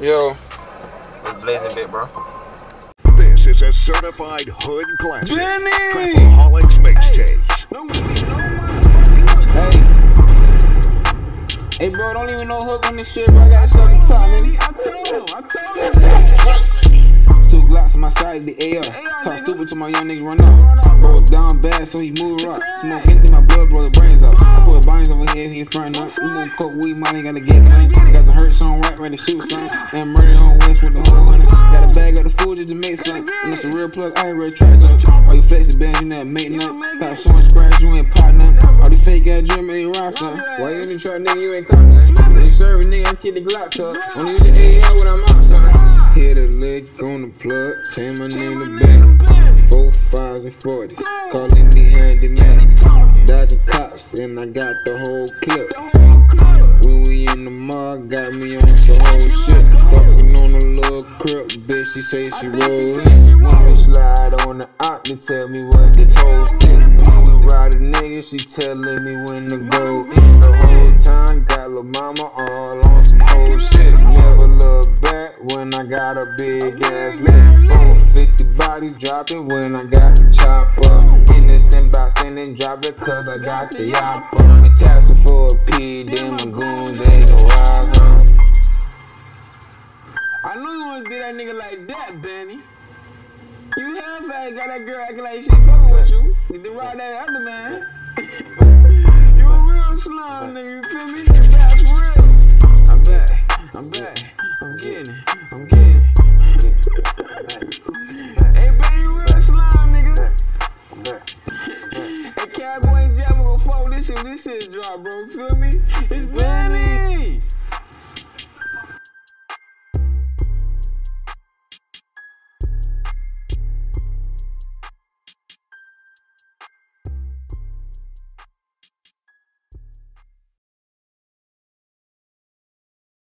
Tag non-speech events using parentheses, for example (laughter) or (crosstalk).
Yo. It's blazing bit, bro. This is a certified hood classic. Banny! Trapaholics mixtapes. Hey. Hey, bro, don't even know hook on this shit, bro. I got something to talk, nigga. I told him, I told him. Two Glocks on my side, the AR. Talk stupid to my young nigga run up. Bro was down bad, so he move rock. Smoke empty my blood, bro, the brains up. I put binds over here, he in front up. We gon' coke weed, money gotta get man. Got some hurt song, right, ready to shoot son. And murder on West with the whole hundred. Got a bag of the food just to make some. And that's a real plug, I ain't real track joke. All you flexing bands, you never make nothing. Got so much scratch, you ain't pot nothing. All these fake ass German ain't rock something. Why you in the truck, nigga, you ain't caught nothing. Ain't serving, nigga, I keep the Glock truck. Only use the AR when I'm outside. Hit a lick on the plug, change my name to Ben. Four fives and forties, calling me handyman. Dodging cops, and I got the whole clip. Bitch, she say she rollin'. When we slide on the op, they tell me what the hoes think. When we ride a nigga, she tellin' me when to go in. The whole time, got lil' mama all on some whole shit. Never look back when I got a big ass lick. 450 bodies droppin' when I got the chopper. Innocent bystander drop it cause I got the yapper. We taxing for a P, then my goons, they go wild. Nigga like that, Banny. You have had got that girl acting like she fucking with you. You did ride that other man. (laughs) you a real slum nigga, you feel me? You back for real. I'm back. I'm back. I'm getting it. I'm getting it. hey, Banny, you real slum nigga. hey, Cowboy and Jabba gon' fold this shit. This shit drop, bro. Feel me? It's Banny.